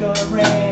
cigarette